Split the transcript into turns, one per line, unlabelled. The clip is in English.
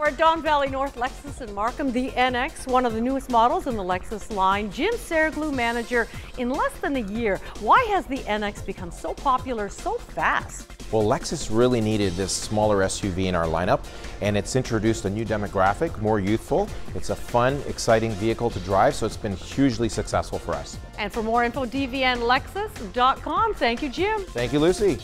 We're at Don Valley North Lexus and Markham, the NX, one of the newest models in the Lexus line. Jim Sairoglou, manager. In less than a year, why has the NX become so popular so fast?
Well, Lexus really needed this smaller SUV in our lineup, and it's introduced a new demographic, more youthful. It's a fun, exciting vehicle to drive, so it's been hugely successful for us.
And for more info, dvnlexus.com. Thank you, Jim.
Thank you, Lucy.